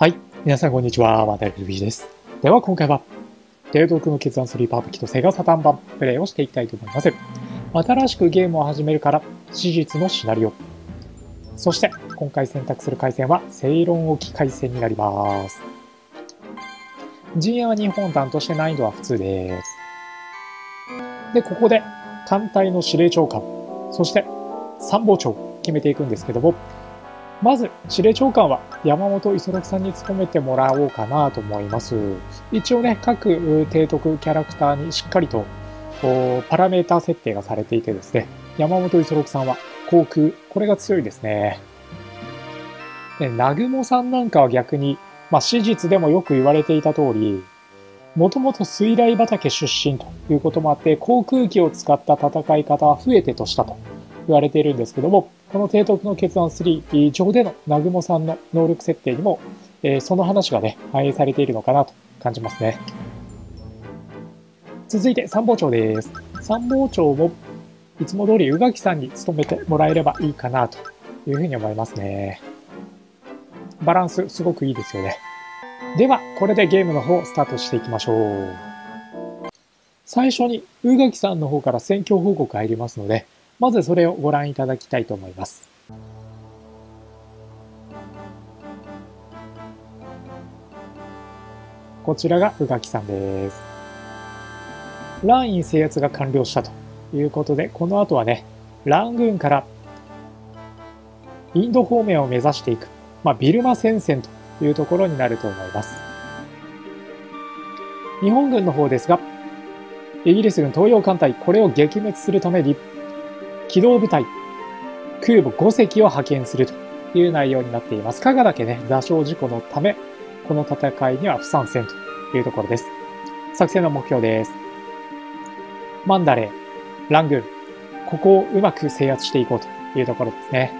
はい。皆さん、こんにちは。渡辺美です。では、今回は、提督の決断するパープキとセガサタン版プレイをしていきたいと思います。新しくゲームを始めるから、史実のシナリオ。そして、今回選択する回線は、セイロン沖回線になります。陣営は日本団として難易度は普通です。で、ここで、艦隊の司令長官、そして参謀長決めていくんですけども、まず、司令長官は山本五十六さんに務めてもらおうかなと思います。一応ね、各提督キャラクターにしっかりとパラメータ設定がされていてですね、山本五十六さんは航空、これが強いですね。で、南雲さんなんかは逆に、まあ、史実でもよく言われていた通り、もともと水雷畑出身ということもあって、航空機を使った戦い方は増えてとしたと言われているんですけども、この提督の決断3上での南雲さんの能力設定にも、えー、その話がね、反映されているのかなと感じますね。続いて参謀長です。参謀長もいつも通り宇垣さんに務めてもらえればいいかなというふうに思いますね。バランスすごくいいですよね。では、これでゲームの方をスタートしていきましょう。最初に宇垣さんの方から戦況報告入りますので、まずそれをご覧いただきたいと思います。こちらが宇垣さんです。ランイン制圧が完了したということで、この後はね、ラングーンからインド方面を目指していく、まあ、ビルマ戦線というところになると思います。日本軍の方ですが、イギリス軍東洋艦隊、これを撃滅するために機動部隊、空母5隻を派遣するという内容になっています。加賀だけね、座礁事故のため、この戦いには不参戦というところです。作戦の目標です。マンダレー、ラングーン、ここをうまく制圧していこうというところですね。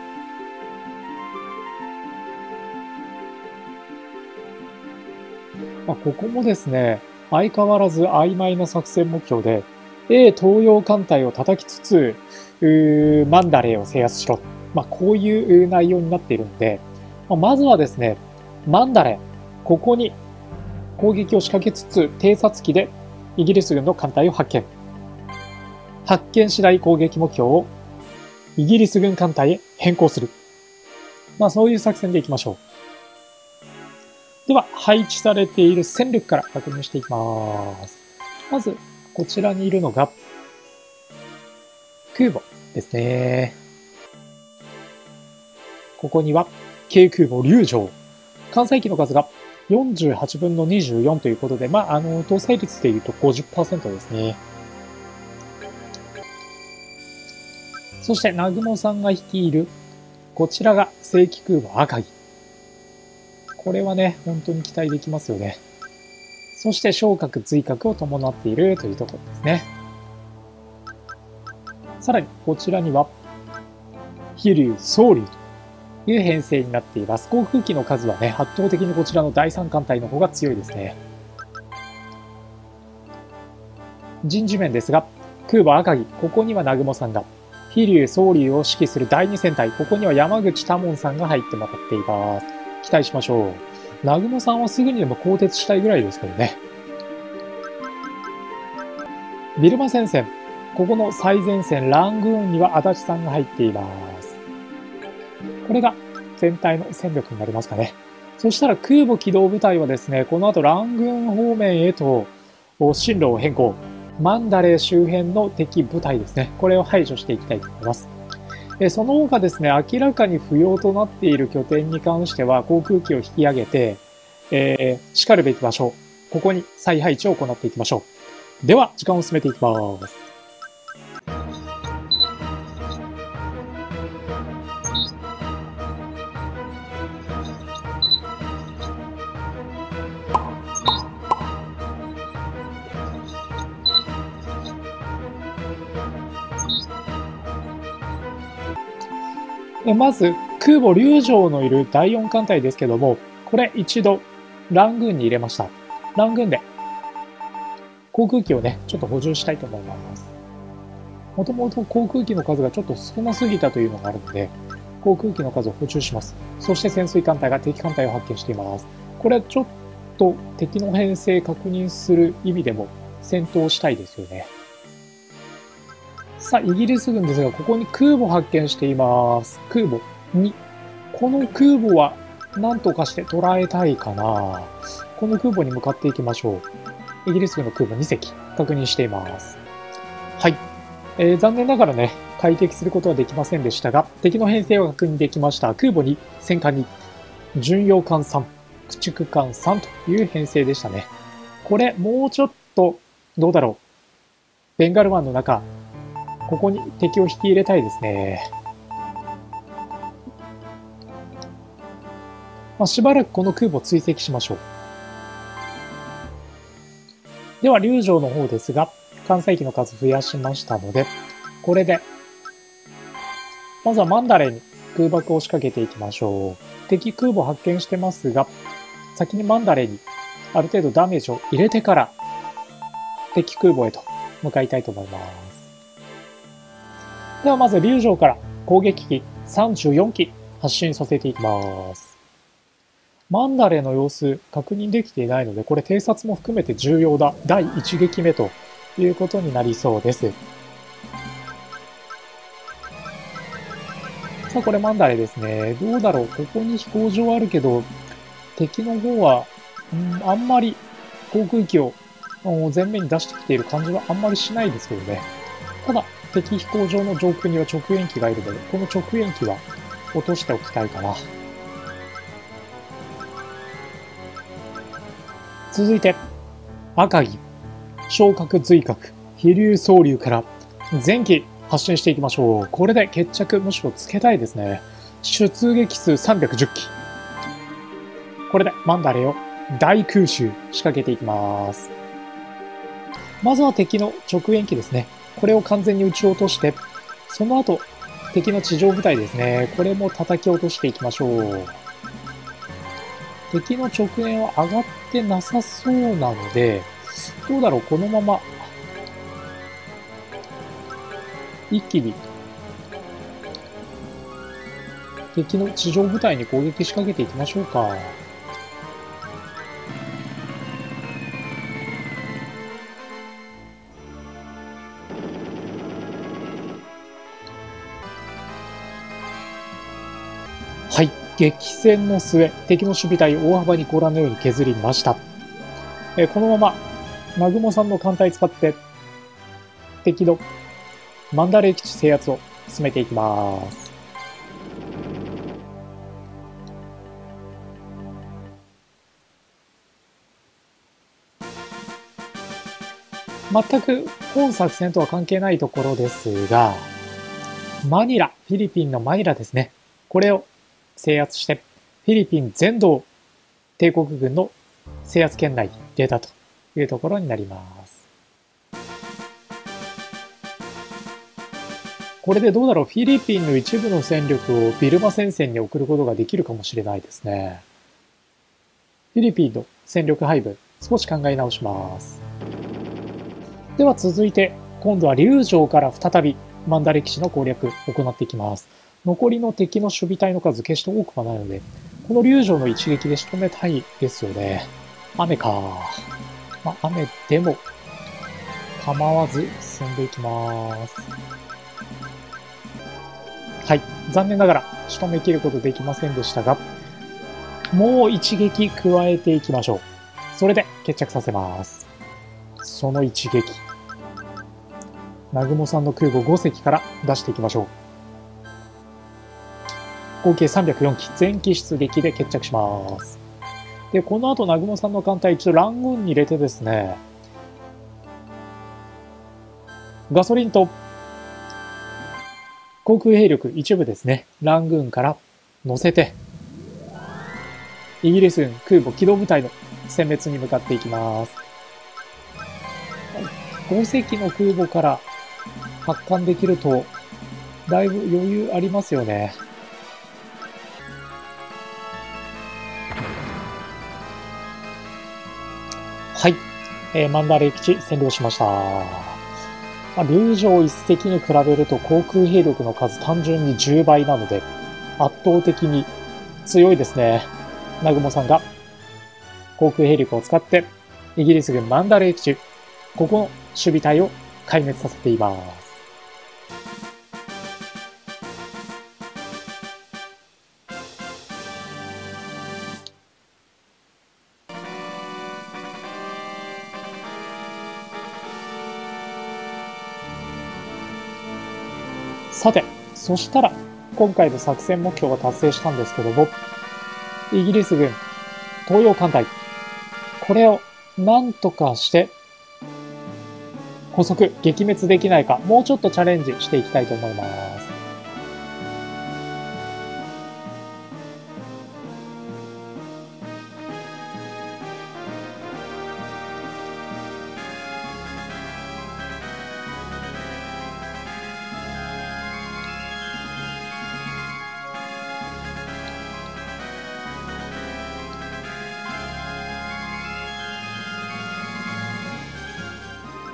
まあ、ここもですね、相変わらず曖昧な作戦目標で、A 東洋艦隊を叩きつつ、マンダレーを制圧しろ。まあ、こういう内容になっているので、まあ、まずはですね、マンダレー、ここに攻撃を仕掛けつつ、偵察機でイギリス軍の艦隊を発見。発見次第攻撃目標をイギリス軍艦隊へ変更する。まあそういう作戦でいきましょう。では、配置されている戦力から確認していきます。まず、こちらにいるのが、空母ですね。ここには、軽空母竜城。艦載機の数が48分の24ということで、まあ、あの、搭載率で言うと50%ですね。そして、南雲さんが率いる、こちらが正規空母赤城。これはね、本当に期待できますよね。そして昇格追格を伴っているというところですね。さらに、こちらには、飛竜、総竜という編成になっています。航空機の数はね、圧倒的にこちらの第三艦隊の方が強いですね。人事面ですが、空母赤城、ここには南雲さんが、飛竜、総竜を指揮する第二戦隊、ここには山口多門さんが入ってもらっています。期待しましょう。南雲さんはすぐにでも更迭したいぐらいですけどね。ビルマ戦線。ここの最前線、ラングーンには足立さんが入っています。これが全体の戦力になりますかね。そしたら空母機動部隊はですね、この後ラングーン方面へと進路を変更。マンダレー周辺の敵部隊ですね。これを排除していきたいと思います。その他ですね、明らかに不要となっている拠点に関しては、航空機を引き上げて、えー、叱るべき場所、ここに再配置を行っていきましょう。では、時間を進めていきます。まず、空母竜城のいる第4艦隊ですけども、これ一度ラングーンに入れました。ラングーンで航空機をね、ちょっと補充したいと思います。もともと航空機の数がちょっと少なすぎたというのがあるので、航空機の数を補充します。そして潜水艦隊が敵艦隊を発見しています。これちょっと敵の編成確認する意味でも戦闘したいですよね。さあ、イギリス軍ですが、ここに空母発見しています。空母2。この空母は何とかして捉えたいかな。この空母に向かっていきましょう。イギリス軍の空母2隻確認しています。はい。えー、残念ながらね、快適することはできませんでしたが、敵の編成は確認できました。空母に戦艦に巡洋艦3、駆逐艦3という編成でしたね。これ、もうちょっと、どうだろう。ベンガル湾の中、ここに敵を引き入れたいですね。まあ、しばらくこの空母追跡しましょう。では、竜城の方ですが、艦載機の数増やしましたので、これで、まずはマンダレーに空爆を仕掛けていきましょう。敵空母発見してますが、先にマンダレーにある程度ダメージを入れてから、敵空母へと向かいたいと思います。ではまず竜城から攻撃機34機発進させていきます。マンダレの様子確認できていないので、これ偵察も含めて重要だ。第1撃目ということになりそうです。さあ、これマンダレですね。どうだろう？ここに飛行場あるけど、敵の方は、うん、あんまり航空機を前面に出してきている感じはあんまりしないですけどね。ただ、敵飛行場の上空には直縁機がいるので、この直縁機は落としておきたいかな。続いて、赤城、昇格髄核、飛竜総流から前期発進していきましょう。これで決着むしろつけたいですね。出撃数310機。これでマンダレを大空襲仕掛けていきます。まずは敵の直縁機ですね。これを完全に撃ち落として、その後、敵の地上部隊ですね。これも叩き落としていきましょう。敵の直縁は上がってなさそうなので、どうだろう、このまま、一気に、敵の地上部隊に攻撃仕掛けていきましょうか。激戦の末、敵の守備隊を大幅にご覧のように削りました。えこのまま、南雲さんの艦隊使って、敵のマンダレー基地制圧を進めていきます。全く本作戦とは関係ないところですが、マニラ、フィリピンのマニラですね。これを制圧して、フィリピン全土帝国軍の制圧圏内に出たというところになります。これでどうだろうフィリピンの一部の戦力をビルマ戦線に送ることができるかもしれないですね。フィリピンの戦力配分、少し考え直します。では続いて、今度は竜城から再びマンダ歴史の攻略を行っていきます。残りの敵の守備隊の数決して多くはないので、この竜城の一撃で仕留めたいですよね。雨か。まあ、雨でも構わず進んでいきます。はい。残念ながら仕留めきることできませんでしたが、もう一撃加えていきましょう。それで決着させます。その一撃。南雲さんの空母5隻から出していきましょう。合計304機、全機出撃で決着します。で、この後、南雲さんの艦隊一度ラングーンに入れてですね、ガソリンと航空兵力一部ですね、ラングーンから乗せて、イギリス軍空母機動部隊の殲滅に向かっていきます。5隻の空母から発艦できると、だいぶ余裕ありますよね。はい。えー、マンダレー基地占領しました。まあ、竜城一隻に比べると航空兵力の数単純に10倍なので、圧倒的に強いですね。南雲さんが航空兵力を使って、イギリス軍マンダレー基地、ここの守備隊を壊滅させています。さて、そしたら、今回の作戦目標は達成したんですけども、イギリス軍、東洋艦隊、これを何とかして、捕捉、撃滅できないか、もうちょっとチャレンジしていきたいと思います。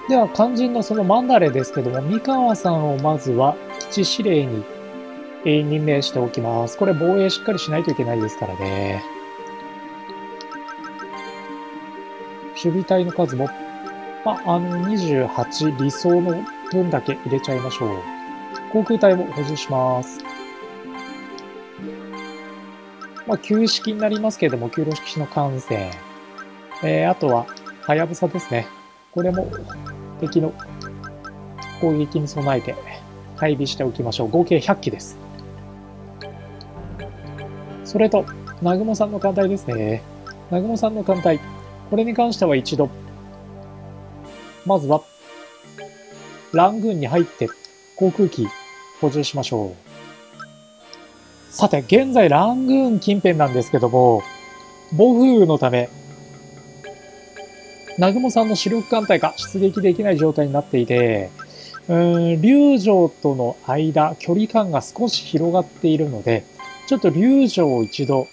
では肝心のそのマンダレですけども、三河さんをまずは基地司令に任命しておきます。これ防衛しっかりしないといけないですからね。守備隊の数も、まあ、あの28理想の分だけ入れちゃいましょう。航空隊も補充します。まあ、旧式になりますけれども、旧式式の完成。えー、あとは、はやぶさですね。これも敵の攻撃に備えて配備しておきましょう。合計100機です。それと、南雲さんの艦隊ですね。南雲さんの艦隊。これに関しては一度、まずは、ラングーンに入って航空機補充しましょう。さて、現在ラングーン近辺なんですけども、暴風雨のため南雲さんの主力艦隊が出撃できない状態になっていて、うん、竜城との間、距離感が少し広がっているので、ちょっと竜城を一度、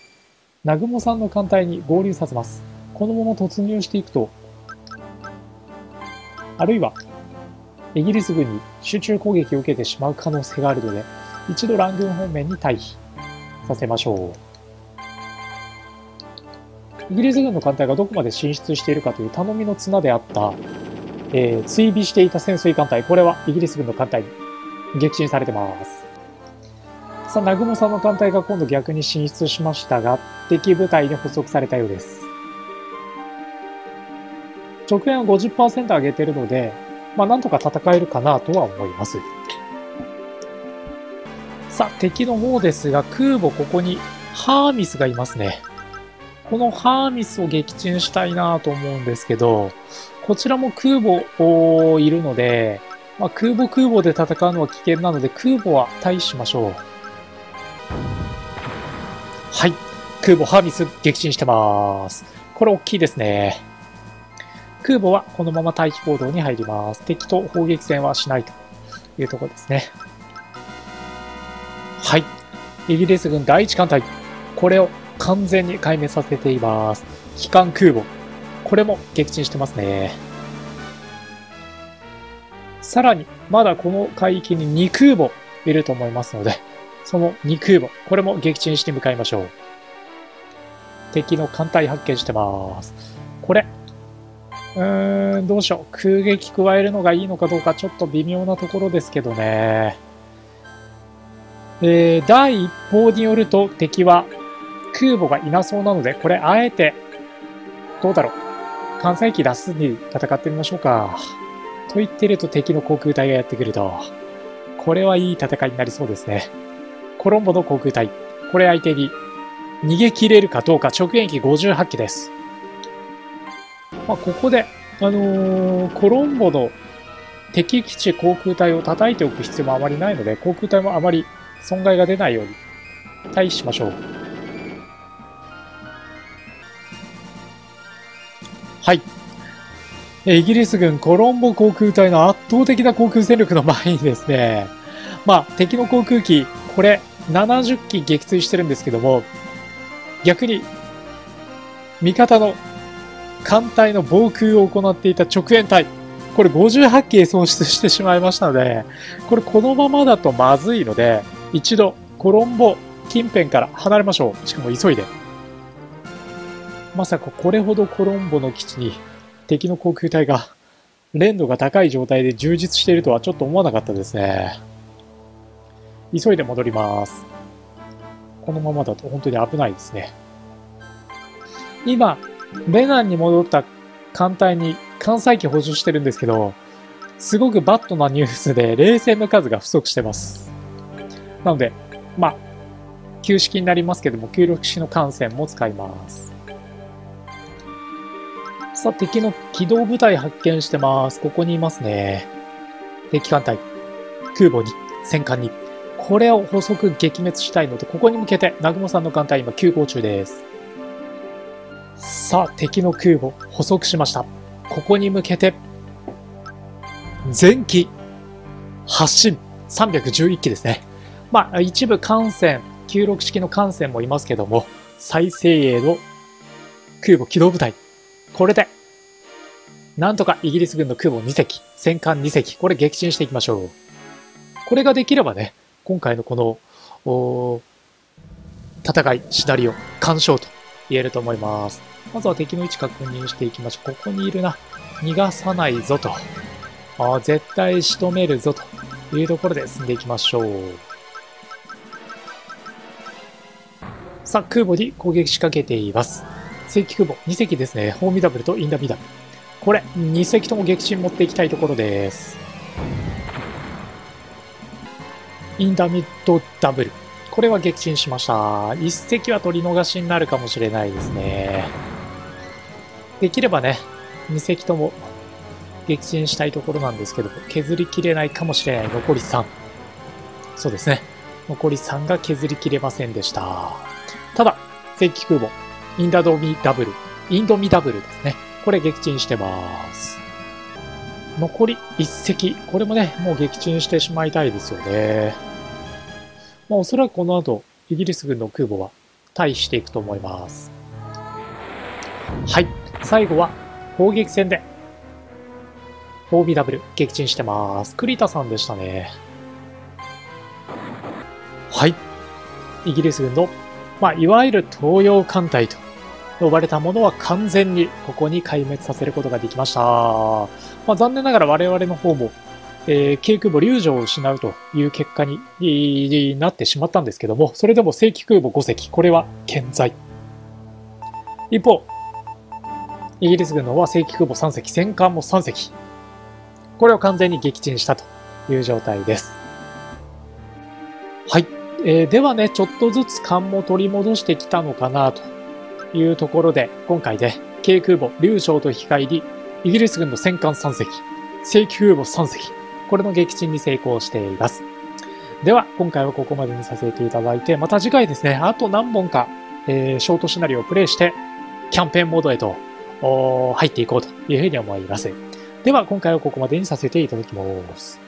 南雲さんの艦隊に合流させます。このまま突入していくと、あるいは、イギリス軍に集中攻撃を受けてしまう可能性があるので、一度ラングーン方面に退避させましょう。イギリス軍の艦隊がどこまで進出しているかという頼みの綱であった、えー、追尾していた潜水艦隊、これはイギリス軍の艦隊に撃沈されてます。さあ、南雲さんの艦隊が今度逆に進出しましたが、敵部隊に捕捉されたようです。直縁は50%上げてるので、まあなんとか戦えるかなとは思います。さあ、敵の方ですが、空母ここにハーミスがいますね。このハーミスを撃沈したいなと思うんですけど、こちらも空母いるので、まあ、空母空母で戦うのは危険なので空母は退避しましょう。はい。空母ハーミス撃沈してます。これ大きいですね。空母はこのまま待機行動に入ります。敵と砲撃戦はしないというところですね。はい。イギリス軍第一艦隊。これを完全に壊滅させています。機関空母。これも撃沈してますね。さらに、まだこの海域に2空母いると思いますので、その2空母、これも撃沈して向かいましょう。敵の艦隊発見してます。これ、うーん、どうしよう。空撃加えるのがいいのかどうかちょっと微妙なところですけどね。えー、第一報によると敵は空母がいなそうなので、これあえて、どうだろう。関西機出すに戦ってみましょうか。と言ってると敵の航空隊がやってくると、これはいい戦いになりそうですね。コロンボの航空隊。これ相手に逃げ切れるかどうか直撃58機です。まあ、ここで、あのー、コロンボの敵基地航空隊を叩いておく必要もあまりないので、航空隊もあまり損害が出ないように退避しましょう。はい。イギリス軍コロンボ航空隊の圧倒的な航空戦力の前にですね、まあ、敵の航空機、これ、70機撃墜してるんですけども、逆に、味方の艦隊の防空を行っていた直縁隊、これ58機喪失してしまいましたので、これこのままだとまずいので、一度コロンボ近辺から離れましょう。しかも急いで。まさかこれほどコロンボの基地に敵の航空隊が連度が高い状態で充実しているとはちょっと思わなかったですね。急いで戻ります。このままだと本当に危ないですね。今、ベナンに戻った艦隊に艦載機補充してるんですけど、すごくバットなニュースで冷戦の数が不足してます。なので、まあ、旧式になりますけども、旧力式の艦船も使います。さあ、敵の機動部隊発見してます。ここにいますね。敵艦隊。空母に、戦艦に。これを補足撃滅したいので、ここに向けて、南雲さんの艦隊今急行中です。さあ、敵の空母、補足しました。ここに向けて、前期、発進、311機ですね。まあ、一部艦船、96式の艦船もいますけども、最精鋭の空母機動部隊。これで、なんとかイギリス軍の空母2隻、戦艦2隻、これ撃沈していきましょう。これができればね、今回のこの、戦い、シナリオ、干渉と言えると思います。まずは敵の位置確認していきましょう。ここにいるな。逃がさないぞと。あ絶対仕留めるぞというところで進んでいきましょう。さあ、空母に攻撃仕掛けています。正規空母2隻ですね。ホーミダブルとインダミダブル。これ、2隻とも撃沈持っていきたいところです。インダミッドダブル。これは撃沈しました。1隻は取り逃しになるかもしれないですね。できればね、2隻とも撃沈したいところなんですけど、削りきれないかもしれない。残り3。そうですね。残り3が削りきれませんでした。ただ、正規空母、インダドミダブル、インドミダブルですね。これ撃沈してます。残り1隻。これもね、もう撃沈してしまいたいですよね。まあ、おそらくこの後、イギリス軍の空母は退避していくと思います。はい。最後は、砲撃戦で OBW 撃沈してます。栗田さんでしたね。はい。イギリス軍の、まあ、いわゆる東洋艦隊と呼ばれたものは完全にここに壊滅させることができました。まあ、残念ながら我々の方も、えー、軽空母龍城を失うという結果になってしまったんですけども、それでも正規空母5隻、これは健在。一方、イギリス軍の方は正規空母3隻、戦艦も3隻。これを完全に撃沈したという状態です。はい。えー、ではね、ちょっとずつ艦も取り戻してきたのかなというところで、今回で、軽空母、竜将と引き換えり、イギリス軍の戦艦3隻、正規空母3隻、これの撃沈に成功しています。では、今回はここまでにさせていただいて、また次回ですね、あと何本か、えー、ショートシナリオをプレイして、キャンペーンモードへと入っていこうというふうに思います。では、今回はここまでにさせていただきます。